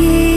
keep